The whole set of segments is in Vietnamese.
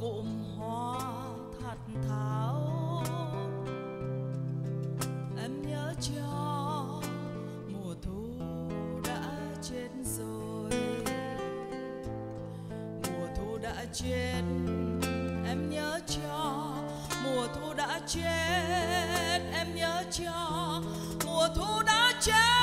cụm hoa thật tháo em nhớ cho mùa thu đã chết rồi. Mùa thu đã chết, em nhớ cho mùa thu đã chết. Em nhớ cho mùa thu đã chết.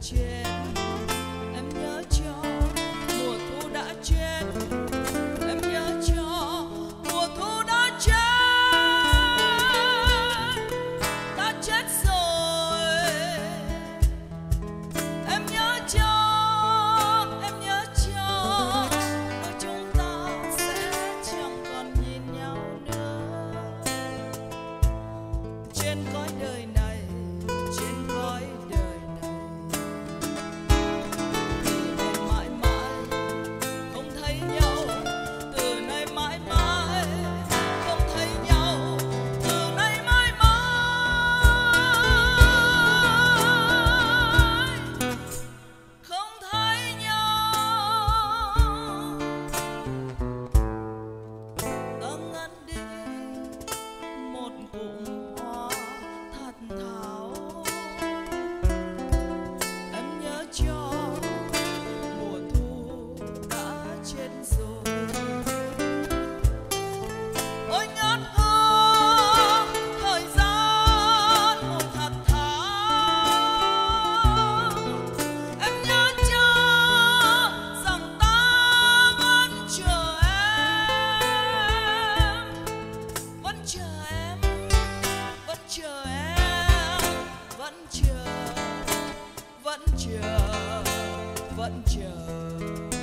cię. chờ em vẫn chờ vẫn chờ vẫn chờ.